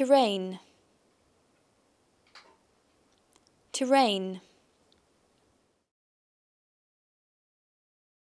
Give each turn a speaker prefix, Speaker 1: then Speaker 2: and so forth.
Speaker 1: terrain terrain